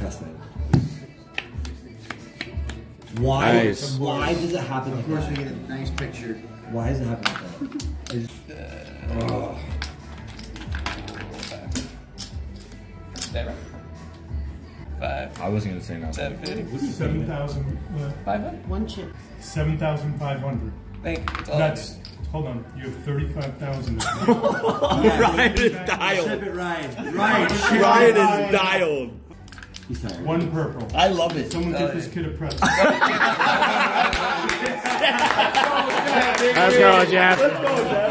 Pass that. Why? Nice. Why does it happen Of like course, we get a nice picture. Why does it happen like that? I oh. Is? Five. I wasn't gonna say no. Seven fifty. Seven thousand, uh, Five hundred. One chip. seven thousand five hundred. Thank you. That's That's, hold on, you have thirty-five thousand. Ryan is dialed. Ryan. Ryan. Ryan is dialed. He's. One purple. I love it. Someone get this kid a present. Let's go, Jeff. Let's go, Jeff.